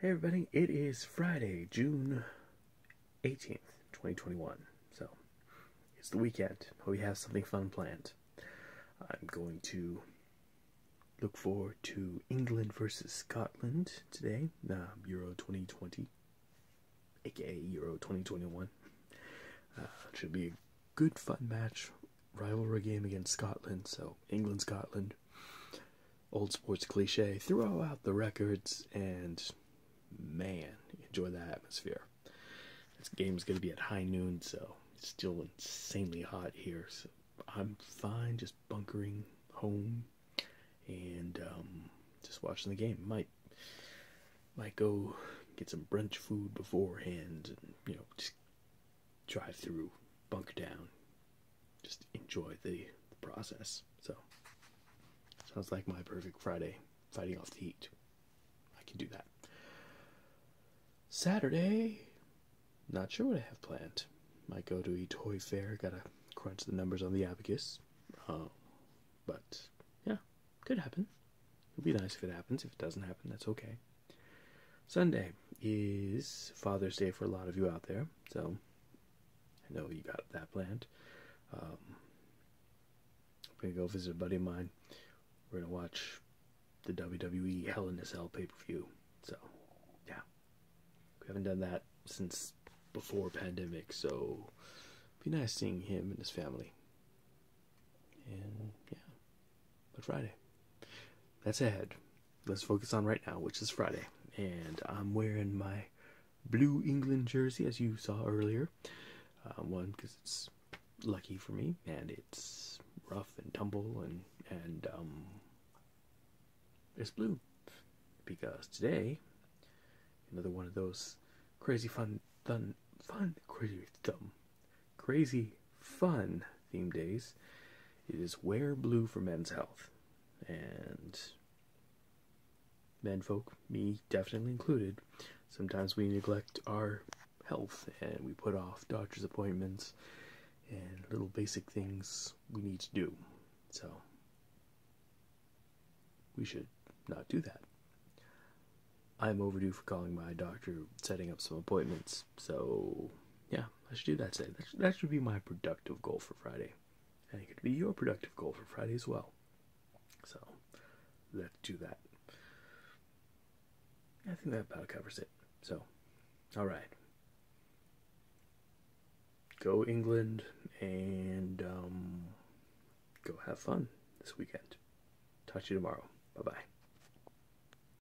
Hey everybody, it is Friday, June 18th, 2021. So, it's the weekend. We have something fun planned. I'm going to look forward to England versus Scotland today, uh, Euro 2020, aka Euro 2021. Uh, should be a good, fun match, rivalry game against Scotland. So, England, Scotland, old sports cliche, throw out the records and man, enjoy that atmosphere. This game's going to be at high noon, so it's still insanely hot here. So I'm fine just bunkering home and um, just watching the game. Might might go get some brunch food beforehand, and you know just drive through, bunker down, just enjoy the, the process. So sounds like my perfect Friday, fighting off the heat. I can do that. Saturday, not sure what I have planned. Might go to a toy fair. Gotta crunch the numbers on the abacus. Uh, but yeah, could happen. It'll be nice if it happens. If it doesn't happen, that's okay. Sunday is Father's Day for a lot of you out there, so I know you got that planned. Um, I'm gonna go visit a buddy of mine. We're gonna watch the WWE Hell in a Cell pay per view. So haven't done that since before pandemic, so be nice seeing him and his family. And yeah, but Friday. That's ahead. Let's focus on right now, which is Friday. And I'm wearing my blue England jersey, as you saw earlier. Uh, one, because it's lucky for me, and it's rough and tumble, and and um, it's blue. Because today, another one of those crazy fun, fun, fun, crazy thumb, crazy fun theme days. It is wear blue for men's health, and men folk, me definitely included. Sometimes we neglect our health and we put off doctor's appointments and little basic things we need to do. So we should not do that. I'm overdue for calling my doctor, setting up some appointments. So, yeah, I should do that today. That should, that should be my productive goal for Friday. And it could be your productive goal for Friday as well. So, let's do that. I think that about covers it. So, alright. Go England and um, go have fun this weekend. Talk to you tomorrow. Bye bye.